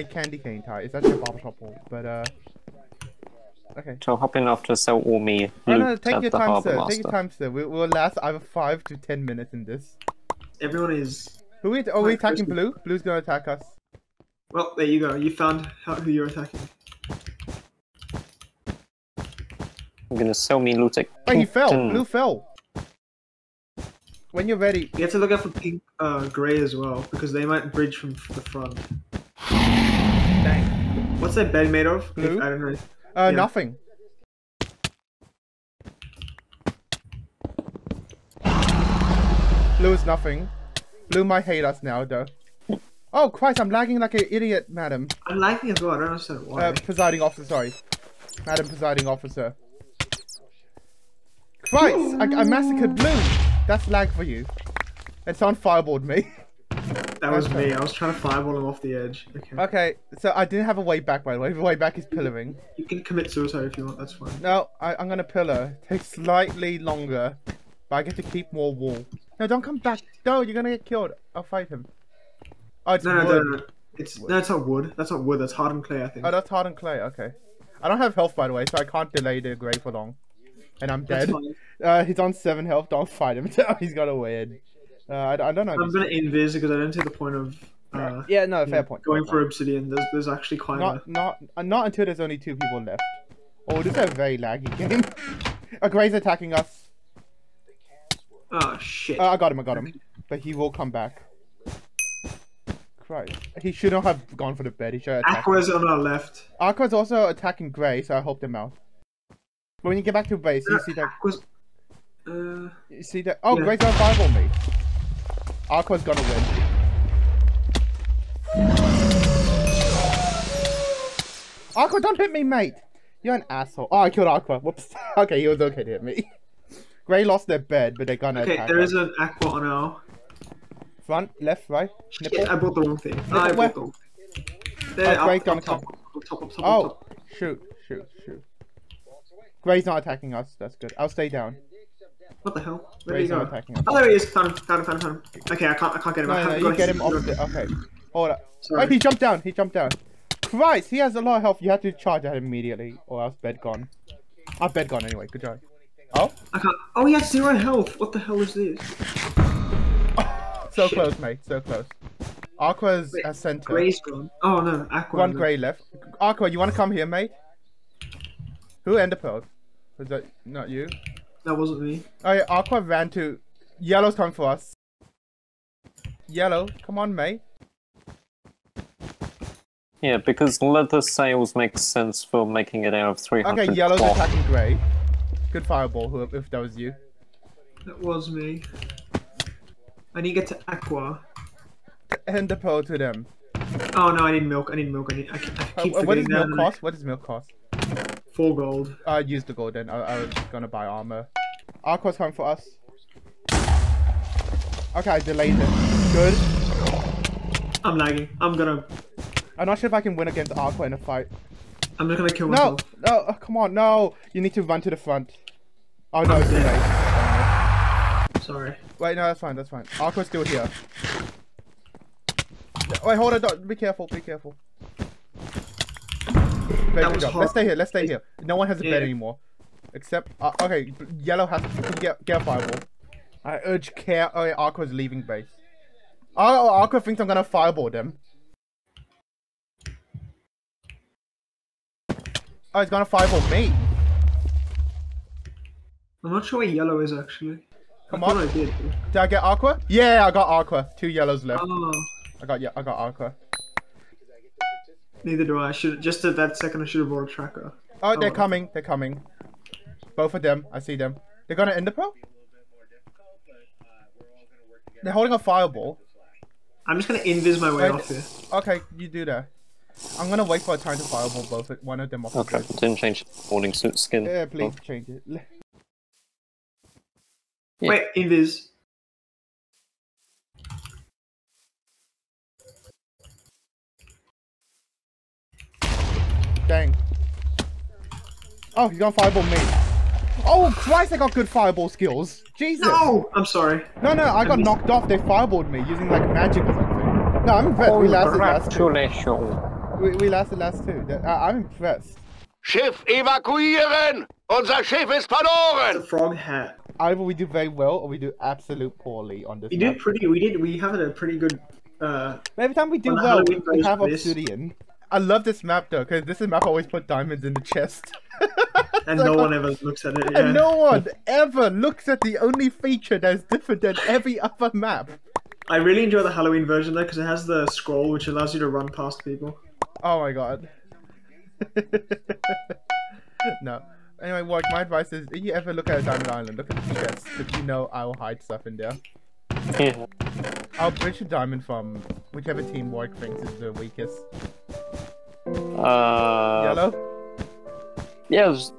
in my candy cane tie. It's actually a barbershop hole, but uh. Okay. So hop in after sell all me No, loot no, take your time, sir. Master. Take your time, sir. We, we'll last either five to ten minutes in this. Everyone is. Who we? Are we attacking first- blue? Blue's gonna attack us. Well, there you go. You found how, who you're attacking. I'm gonna sell me loot at Oh, he fell. Kingston. Blue fell. When you're ready. You have to look out for pink, uh, gray as well because they might bridge from the front. Dang. What's that bed made of? Blue? If- I don't know. Uh, Yeah. nothing. Blue is nothing. Blue might hate us now, though. Oh, Christ, I'm lagging like an idiot, madam. I'm lagging as well. I don't understand why. Uh, presiding officer, sorry. Madam presiding officer. Christ, I, I massacred Blue. That's lag for you. And someone fireballed me. that was me. I was trying to fireball him off the edge. Okay. Okay, so I didn't have a way back, by the way. The way back is pillaring. You can commit suicide if you want. That's fine. No, I, I'm gonna pillar. Takes slightly longer, but I get to keep more wall. No, don't come back. No, you're gonna get killed. I'll fight him. Oh, it's No, no, wood. no, no. It's no, it's not wood. That's not wood. That's hardened clay. I think. Oh, that's hardened clay. Okay. I don't have health, by the way, so I can't delay the grave for long. And I'm dead. Uh, he's on seven health. Don't fight him. he's got a weird. Uh, I, I don't know. I'm gonna invis because I don't see the point of uh, Yeah, no, fair know, point. going fair for point. obsidian. There's there's actually quite Not, a. not, uh, not until there's only two people left. Oh, this is a very laggy game. a gray's attacking us. Oh shit. Uh, I got him, I got him. But he will come back. Christ. He shouldn't have gone for the bed. He should. Aqua's on our left. Aqua's also attacking Grey, so I helped him out. But when you get back to base, you see that. Aqua's. Uh, You see that. Oh, Yeah. Grey's gonna fireball me. Aqua's gonna win. Aqua, don't hit me, mate! You're an asshole. Oh, I killed Aqua. Whoops. okay, he was okay to hit me. Grey lost their bed, but they're gonna okay, there is an aqua on our. Front, left, right. Shit, I bought the wrong thing. Nipple I where? bought the wrong thing. Oh, there, Oh, Grey's gonna top, come. top, top, Oh, shoot, shoot, shoot. Grey's not attacking us. That's good. I'll stay down. What the hell? Where did Grey's he go? not attacking. Oh, there he is. Found him. Found him. Found him. Found him. Okay, I can't. I can't get him. No, no, you get him off the. Okay. Hold up. Sorry. Oh, he jumped down. He jumped down. Christ, he has a lot of health. You have to charge at him immediately, or else bed gone. Our bed gone anyway. Good job. Oh, I can't. Oh, he has zero health. What the hell is this? so Shit. close, mate. So close. Aqua's Wait, a center. Gray's gone. Oh no, aqua. One gray left. Aqua, you want to come here, mate? Who ended pearl? Was that not you? That wasn't me. Oh yeah, Aqua ran to. Yellow's coming for us. Yellow, come on, mate. Yeah, because leather sails makes sense for making it out of 300 Okay, yellow's cloth. attacking grey. Good fireball, if that was you. That was me. I need to get to aqua. Hand the pearl to them. Oh no, I need milk. I need milk. I need. I, keep- Uh, keep what does milk that. cost? What does milk cost? Four gold. I used the gold then. I, I was gonna buy armor. Aqua's coming for us. Okay, I delayed it. Good. I'm lagging. I'm gonna. I'm not sure if I can win against Aqua in a fight. I'm just gonna kill No, myself. no, oh, come on, no. You need to run to the front. Oh no, it's too late. Sorry. Wait, no, that's fine, that's fine. Aqua's still here. Wait, hold on, don't, be careful, be careful. Good was hard. Let's stay here, let's stay here. No one has a bed anymore. Except, uh, okay, yellow has to get, get a fireball. I urge care. Oh, yeah, Aqua's leaving base. Oh, Aqua thinks I'm gonna fireball them. Oh, he's gonna fireball me. I'm not sure where yellow is actually. Come I on. I did. Did I get Aqua? Yeah, I got Aqua. Two yellows left. Oh, I got yeah, I got Aqua. neither do I. Should just at that second I should have brought a tracker. Oh, they're Oh. coming. They're coming. Both of them. I see them. They're gonna end the pro. They're holding a fireball. I'm just gonna invis my way Wait, off here. Okay, you do that. I'm gonna wait for a time to fireball both one of them off. Okay, grid. didn't change morning suit skin. Yeah, please change it. Yeah. Wait, invis. Dang. Oh, he's gonna fireball me. Oh Christ! I got good fireball skills. Jesus. No, I'm sorry. No, no, I got knocked off. They fireballed me using like magic or something. No, I'm impressed. We lasted last two. We, we lasted last two. I, I'm impressed. Schiff evakuieren! Unser Schiff ist The verloren! frog hat. Either we do very well or we do absolute poorly on this We map. did pretty. We did. We have a pretty good. Uh, every time we do well, we, Halloween we have version of this. Obsidian. I love this map though, because this is map always put diamonds in the chest. and So I no one ever looks at it. Yeah. And no one ever looks at the only feature that's different than every other map. I really enjoy the Halloween version though because it has the scroll which allows you to run past people. Oh my god. no. Anyway, Warwick, my advice is if you ever look at a diamond island, look at the chest, because you know I'll hide stuff in there. I'll bridge a diamond from whichever team Warwick thinks is the weakest. Uh, Yellow? Yeah, there's...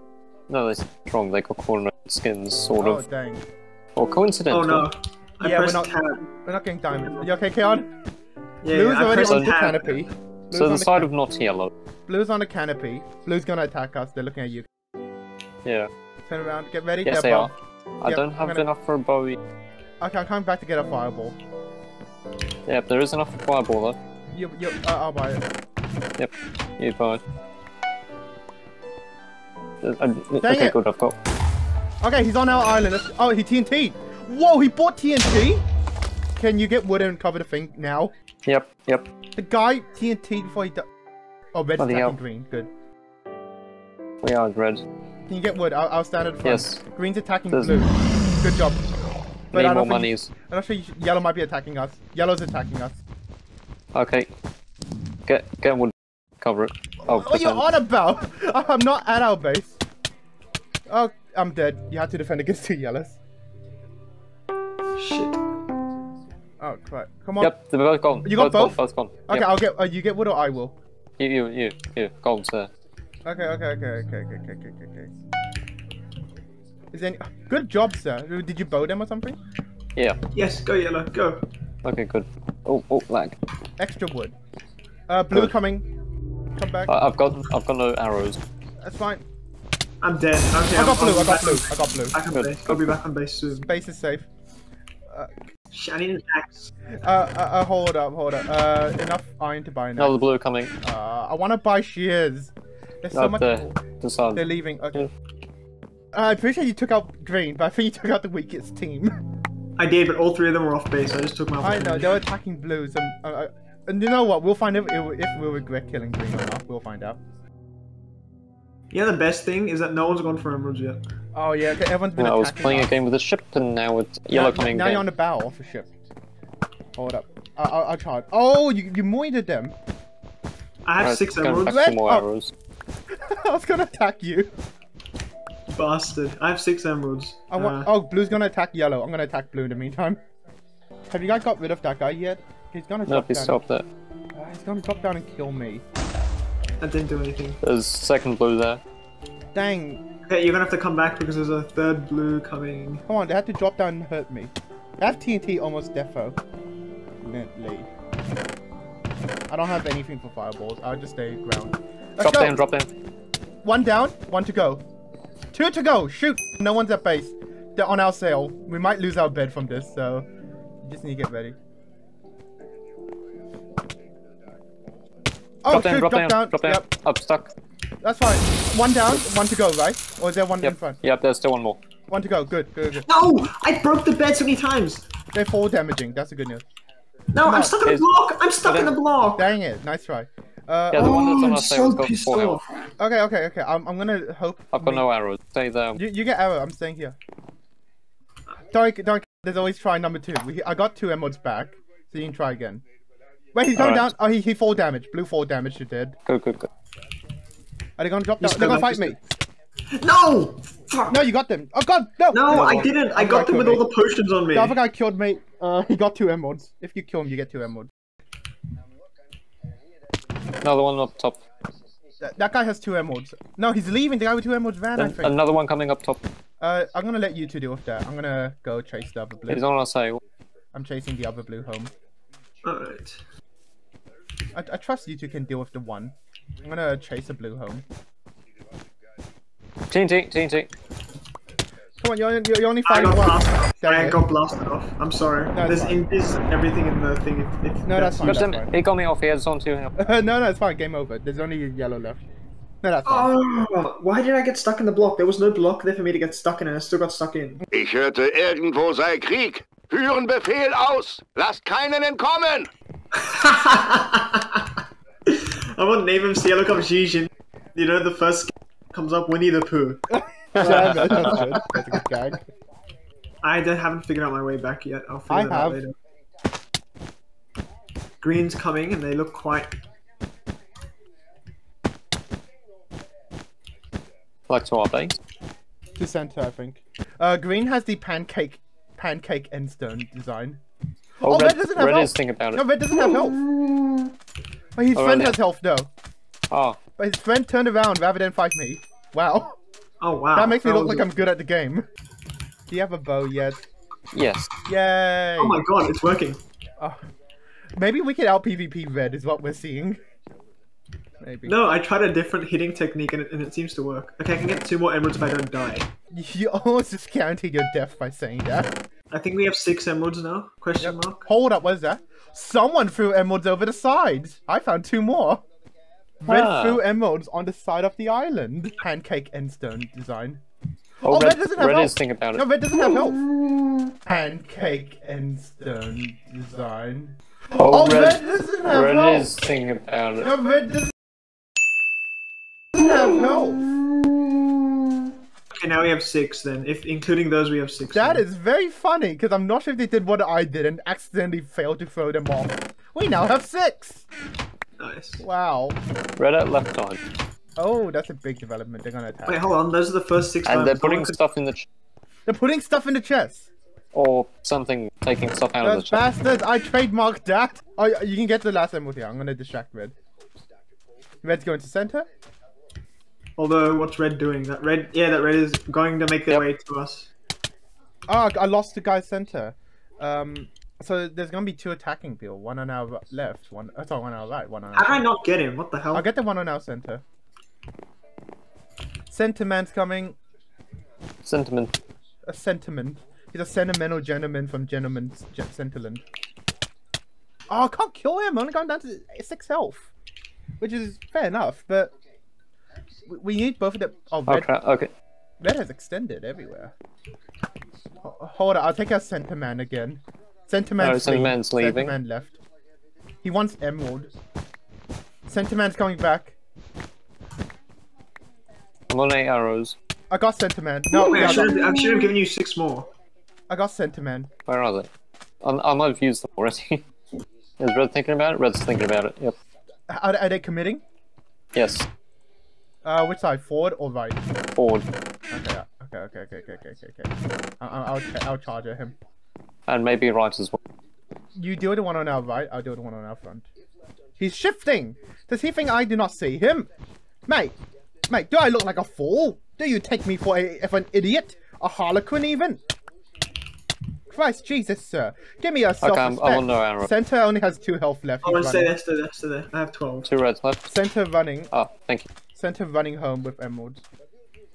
no, they're strong. They got corner skins, sort of. Oh, of. dang. Or coincidental. Oh no! I Yeah, we're not- tab. We're not getting diamond. You okay, Keon? Yeah, Blue's yeah, already on the canopy. Blue's So the the side of not yellow. Blue's on the canopy. Blue's gonna attack us. They're looking at you. Yeah. Turn around. Get ready. Yes, They're they are. I Yep, don't have gonna- enough for a bowie. Okay, I'm coming back to get a fireball. Yep, there is enough for fireball though. You, you, uh, I'll buy it. Yep, you buy. Uh, uh, okay, it. good. I've got. Okay, he's on our island. Let's- Oh, he TNT'd. Whoa, he bought TNT? Can you get wood and cover the thing now? Yep, yep. The guy TNT'd before he died. Oh, red's Bloody attacking green. Good. We are red. Can you get wood? I'll, I'll stand at the front. Yes. Green's attacking There's- blue. Good job. But Need I more monies. I'm not sure yellow might be attacking us. Yellow's attacking us. Okay. Get get wood. Cover it. Oh, what are you on about? I'm not at our base. Oh, I'm dead. You had to defend against two yellows. Shit. Oh crap! Come on. Yep, they're both gone. You got both. Both gone. Both. Okay. I'll get. Uh, you get wood or I will. You, you, you, you. Gone, sir. Okay, okay, okay, okay, okay, okay, okay, okay. Is any? Good job, sir. Did you bow them or something? Yeah. Yes. Go yellow. Go. Okay. Good. Oh, oh, lag. Extra wood. Uh, blue Good. coming. Come back. I, I've got, I've got no arrows. That's fine. I'm dead. Okay, I got I'm, blue. I'm I got blue. on- I got blue. Back on Good. base. I'll be back on base soon. Base is safe. Shit, I need an axe. Uh, uh, uh hold up, hold up. Uh, enough iron to buy now. the blue coming. Uh, I want to buy shears. There's so Up much. there. The sun. They're leaving. Okay. Uh, I appreciate you took out green, but I think you took out the weakest team. I did, but all three of them were off base. I just took my. I know they were attacking blues, and uh, uh, and you know what? We'll find out if, if we'll regret killing green or not. We'll find out. Yeah, the best thing is that no one's gone for emeralds yet. Oh yeah, okay, everyone's been No, I was attacking playing a game with a ship, and now it's yellow now, coming Now again. you're on the bow of a ship. Hold up. I, I, I'll charge. Oh, you you moided them. I have Alright, six go and emeralds. some Red- more oh. arrows. I was gonna attack you. Bastard. I have six emeralds. I want. Uh, oh, blue's gonna attack yellow. I'm gonna attack blue in the meantime. Have you guys got rid of that guy yet? He's gonna No, drop please down. stop there. Uh, he's gonna drop down and kill me. I didn't do anything. There's second blue there. Dang. Okay, you're gonna have to come back because there's a third blue coming. Come on, they had to drop down and hurt me. I have TNT almost defo. Lently. I don't have anything for fireballs. I'll just stay ground. Let's Drop go. down, drop down. One down, one to go. Two to go. Shoot. No one's at base. They're on our sail. We might lose our bed from this, so you just need to get ready. Oh, drop down, shoot, drop, down, drop down. Yep, Up, stuck. that's fine. One down, one to go, right? Or is there one in front? yep, there's still one more. One to go. Good, good, good. No! I broke the bed so many times! They're fall damaging. That's the good news. No, Come I'm on. stuck in a block! I'm stuck in a block! Dang it. Nice try. Uh, Yeah, the oh, one that's on I'm our sail so has got pissed four off. health. okay, okay, okay. I'm, I'm gonna hope. I've got no arrows. Stay there. You, you get arrow. I'm staying here. Don't, don't. There's always try number two. We, I got two emeralds back, so you can try again. Wait, he's going Alright. down. Oh, he, he fall damage. Blue fall damage. You did. Good, good, good. Are they gonna drop down? They're gonna fight me. No! Fuck! No, you got them. Oh God, no. No, The I other- didn't! I got them with killed all the potions on me! The other guy killed me. Uh, he got two emeralds. If you kill him, you get two emeralds. Another one up top. That, that guy has two emeralds. No, he's leaving. The guy with two emeralds ran. I think. another one coming up top. Uh, I'm gonna let you two deal with that. I'm gonna go chase the other blue. He's on our sail. I'm chasing the other blue home. Alright. I, I trust you two can deal with the one. I'm gonna chase a blue home. TNT, TNT. Come on, you're, you're, you're only I got one. blasted I it. got blasted off. I'm sorry. No, There's fine. invis and everything in the thing. If, if No, that's fine. Got That's him. fine. He got me off. He has on two no, no, it's fine. Game over. There's only yellow left. No, that's fine. Oh, why did I get stuck in the block? There was no block there for me to get stuck in, and I still got stuck in. Ich hörte, irgendwo sei Krieg. Führen Befehl aus. Lasst keinen entkommen. I want to name him Cielo Cup Jijin. You know, the first comes up Winnie the Pooh. Yeah, that- that's good. That's a good gag. I haven't figured out my way back yet. I'll figure I that out have. later. Green's coming, and they look quite. Like to our base. To center, I think. Uh, green has the pancake, pancake end stone design. Oh, Oh, red, red doesn't have red health. is thinking about No, it. red doesn't have health. But his Oh, friend really? has health though. Oh, But his friend turned around rather than fight me. Wow. Oh wow. That makes me look was- like I'm good at the game. Do you have a bow yet? yes. Yay! Oh my god, it's working. Oh. Maybe we can out PvP red is what we're seeing. Maybe. No, I tried a different hitting technique, and it, and it seems to work. Okay, I can get two more emeralds if I don't die. You almost just guaranteed your death by saying that. I think we have six emeralds now. Question mark. Hold up, what is that? Someone threw emeralds over the sides. I found two more. Red Ah. threw emeralds on the side of the island. Pancake end stone design. Oh, Oh, red, red doesn't have red health. is thinking about No, red doesn't have health. Pancake end stone design. Oh, Oh, red, red doesn't have red health. is thinking about it. No, red doesn't have health. Okay, now we have six. Then, if including those, we have six. That then. is very funny because I'm not sure if they did what I did and accidentally failed to throw them off. We now have six. nice. Wow. Red at left side. Oh, that's a big development. They're gonna attack. Wait, hold on. Those are the first six. And they're putting long could- stuff in the ch- They're putting stuff in the chest. or something, taking stuff out of the Those chest. bastards! I trademarked that. Oh, you can get the last emerald here. I'm gonna distract red. Red's going to center. Although, what's red doing? That red, yeah, that red is going to make their Yep. way to us. Oh, I lost the guy's center. Um, so there's gonna be two attacking people. One on our left. One. Oh, sorry, one on our right. One on. How Our did I not get him? What the hell? I'll get the one on our center. Center man's coming. Sentiment. A sentiment. He's a sentimental gentleman from Gentleman's Gen- Centerland. Oh, I can't kill him. I'm only going down to six health, which is fair enough. But we, we need both of them. Oh, red, Okay, okay. red has extended everywhere. Ho- Hold on, I'll take our center man again. Center No, man's, center leave. man's Center leaving. man left. He wants emerald. Center man's coming back. I'm on eight arrows. I got center man. No, Wait, I I, should have. I should have given you six more. I got center man. Where are they? I, I might have used them already. Is Red thinking about it? Red's thinking about it. Yep. Are, are they committing? Yes. Uh, which side? Forward or right? Forward. Okay, okay, okay, okay, okay, okay, okay, okay. I- I- I'll, I'll charge at him. And maybe right as well. You deal the one on our right, I'll deal the one on our front. He's shifting! Does he think I do not see him? Mate, mate, do I look like a fool? Do you take me for a for an idiot? A harlequin even? Christ Jesus, sir. Give me a self I'm- I'm on no arrow. Center only has two health left. He's and stay running. there, stay there, stay there. I have twelve. Two reds left. Center running. Oh, thank you. Center running home with emeralds.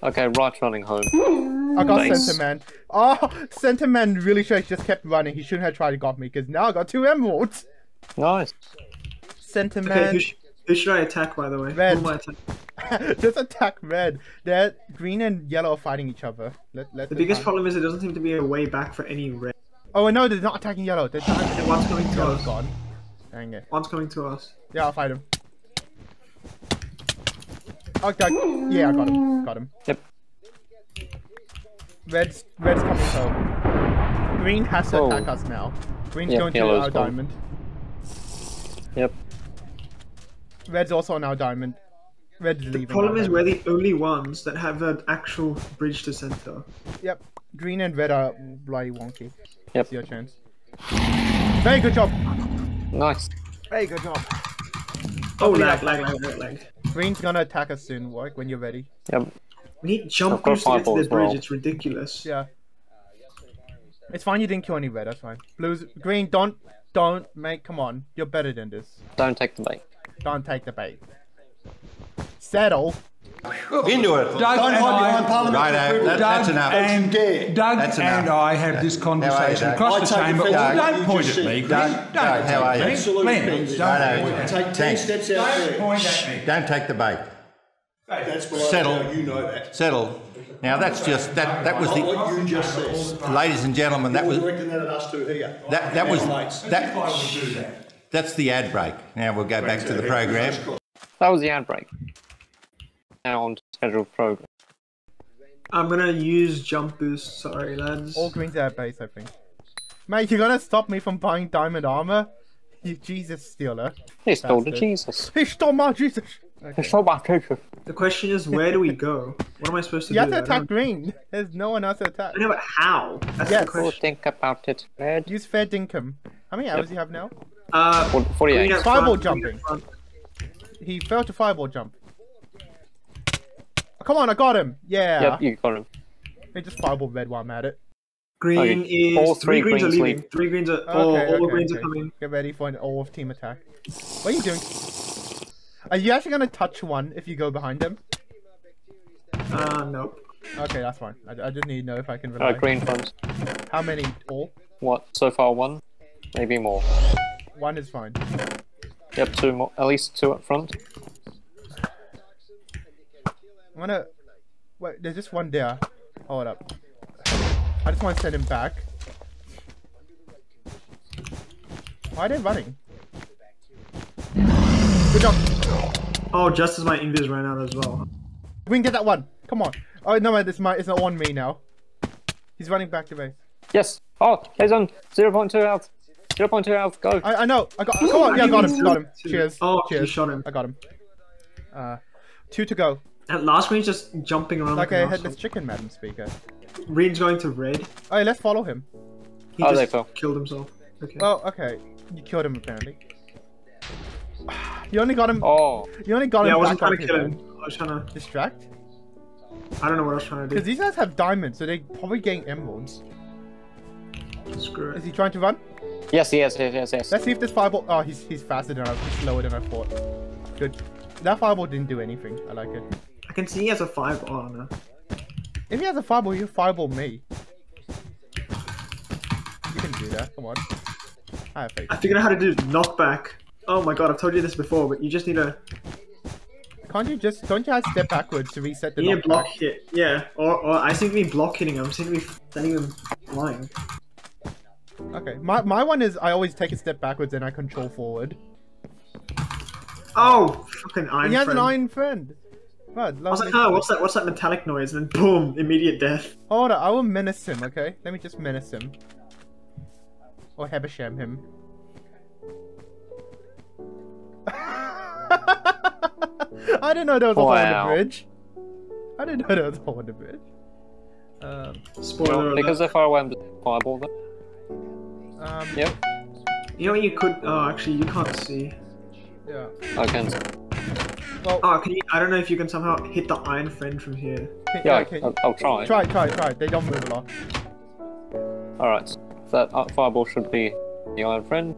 Okay, right running home. I got Nice. Center Man. Oh, Center Man really should have just kept running. He shouldn't have tried to got me because now I got two emeralds. Nice. Center Okay, Man. who, sh- who should I attack, by the way? Red. Who am I attack? Just attack red. They're green and yellow are fighting each other. Let, let The biggest problem is there doesn't seem to be a way back for any red. Oh no, they're not attacking yellow. They're attacking And one's coming to us. gone. Dang it. One's coming to us. Yeah, I'll fight him. Okay. Yeah, I got him. Got him. Yep. Red's red's coming home. Green has to Oh. attack us now. Green's Yep, going to our gone. diamond. Yep. Red's also on our diamond. Red's leaving. The problem is diamond. we're the only ones that have an actual bridge to center. Yep. Green and red are bloody wonky. Yep. It's your chance. Very good job. Nice. Very good job. Oh, Hopefully lag, lag, lag, lag, lag. Green's gonna attack us soon, Warwick, when you're ready. Yep. We need jump I've got boost to get to fireball the bridge. well. It's ridiculous. Yeah. It's fine you didn't kill any red, that's fine. Blues green, don't don't make come on. You're better than this. Don't take the bait. Don't take the bait. Settle. Into it. Doug Don't and hide I, behind parliamentary Righto, eh, that- that's enough. And, Dare. Doug That's and. I have this How are you, conversation Doug? across I the take chamber. offence Well, what don't you point just at me, said. Glenn. Doug, Don't Doug, how are point you? at me. Absolute Glenn, offence. don't eh, point at me. Take ten Thanks. steps out Don't there. point at me. Don't take the bait. That's below Settle. now, You know that. Settle. Now that's just that. That was Not the, what you just said. ladies and gentlemen. That was You're directing that at us two here. that. That was Mates. that. Would do that? That's the ad break. Now we'll go back to the program. That was the ad break. Now on to scheduled program. I'm gonna use jump boost. Sorry, lads. All green's at base, I think. Mate, you're gonna stop me from buying diamond armor? You Jesus stealer. He stole the Jesus. He stole my Jesus! He stole my Jesus. The question is, where do we go? What am I supposed to You do? You have to attack green. There's no one else to attack. I know, but how? That's Yes. the Oh, question. think about it, Red. Use fair dinkum. How many hours do you have now? Uh, 48. Fireball jumping. He failed to fireball jump. Come on, I got him! Yeah! Yep, you got him. They just fireball red while I'm at it. Green Okay, is all three three greens are leaving. leave. Three greens are. Okay, all all okay, greens okay. are coming. Get ready for an all of team attack. What are you doing? Are you actually gonna touch one if you go behind him? Uh, nope. Okay, that's fine. I, I just need to know if I can rely. Uh, green front. How many? All? What? So far, one? Maybe more. One is fine. Yep, two more. At least two up front. I'm gonna. Wait, there's just one there. Hold up. I just want to send him back. Why are they running? Good job. Oh, just as my invis ran out as well. We can get that one. Come on. Oh no, man, it's my. It's not on me now. He's running back to base. Yes! Oh, he's on 0.2 health. 0.2 health, go! I, I know. I got. Come on. Yeah, I got him. Got him. Cheers. Oh, you Cheers. shot him. I got him. Uh, two to go. At last green's just jumping around Like like, a headless chicken, Madam Speaker. Green's going to red. Oh, let's follow him. He Oh, just they fell. killed himself. Okay. Oh, okay. You killed him apparently. You only got him. Oh, You only got yeah, I him wasn't trying to kill here, him. man. I was trying to. Distract. I don't know what I was trying to do. Because these guys have diamonds, so they're probably getting emeralds. Screw Is it. he trying to run? yes, yes, yes, yes, yes. Let's see if this fireball. Oh, he's he's faster than I. He's slower than I thought. Good. That fireball didn't do anything. I like it. Can see he has a five. Oh uh. no. If he has a fireball, you fireball me. You can do that. Come on. I have faith. I figured out how to do knockback. Oh my god, I've told you this before, but you just need to Can't you just? Don't you have to step backwards to reset the to block knockback? hit. Yeah, or, or I seem to be block hitting him. I seem to be sending him flying. Okay. My my one is I always take a step backwards and I control forward. Oh, fucking iron. he has friend. an iron friend. God, I was like, oh, what's that? What's that metallic noise? And then boom, immediate death. Hold on, I will menace him, okay? Let me just menace him. Or Hebesham him. I didn't know there was a hole in the bridge. I didn't know there was a hole in the bridge. Um, Spoiler alert. because they're far away, I'm just fireball them. um, Yep, You know what you could? Oh, actually, you can't see. yeah. I can. Well, Oh, can you? I don't know if you can somehow hit the iron friend from here. can, Yeah, can- I'll, I'll try. try, try, try. They don't move a lot. Alright, so that uh, fireball should be the Iron Friend.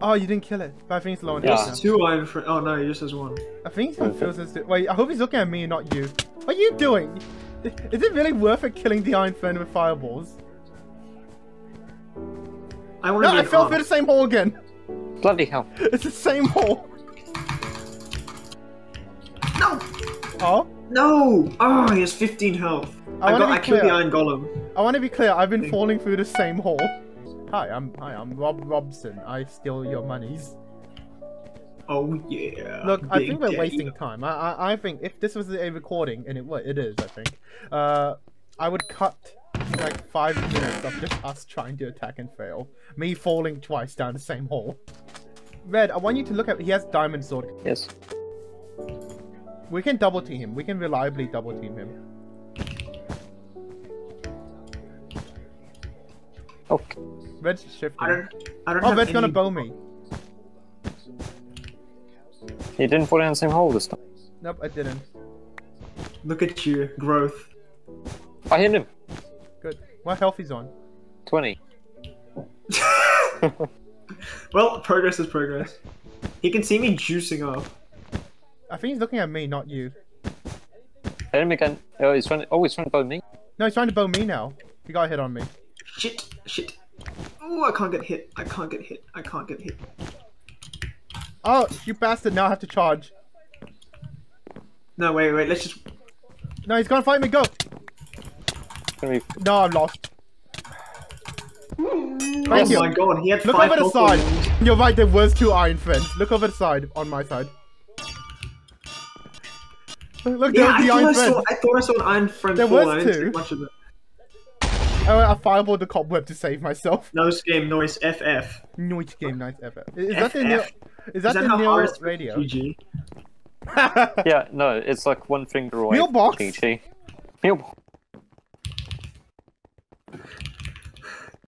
Oh, you didn't kill it. But I think it's low enough Yeah. Two iron friend. Oh no, he just has one. I think he's confused as to- Wait, I hope he's looking at me and not you. What are you doing? Is it really worth it killing the Iron Friend with fireballs? I want No, to be I fell arm. through the same hole again. Bloody hell. It's the same hole. Oh, no! Oh, he has 15 health. I I, got. I killed the iron golem. I want to be clear. I've been falling through the same hole. Hi, I'm hi, I'm Rob Robson. I steal your monies. Oh yeah. Look, I think we're Daddy. wasting time. I, I I think if this was a recording, and it what it is, I think, uh, I would cut like five minutes of just us trying to attack and fail. Me falling twice down the same hole. Red, I want you to look at. He has diamond sword. Yes. We can double team him. We can reliably double team him. Okay. Red's shifting. I don't. I don't Oh, have Red's gonna any- bow me. He didn't fall in the same hole this time. Nope, I didn't. Look at you, growth. I hit him. Good. What health is on? 20. Well, progress is progress. He can see me juicing up. I think he's looking at me, not you. him again. Oh, he's trying. To, oh, he's trying to bow me. No, he's trying to bow me now. He got a hit on me. Shit, shit. Oh, I can't get hit. I can't get hit. I can't get hit. Oh, you bastard! Now I have to charge. No, wait, wait. Let's just. No, he's gonna fight me. Go. It's. No, I'm lost. oh Thank you. my god, he had Look five over the side. him. You're right. There was two iron friends. Look over the side on my side. Look, there Yeah, was I the thought I, saw. I thought I saw an iron friend There fall. was two. think much of it. Oh, I fireballed the cobweb to save myself. Nose game noise FF. Noise game night ever. Is is that the FF. Neil? Is that, Is that the how Neil radio? GG? Yeah, no, it's like one finger away. Meal box? GG. Meal box.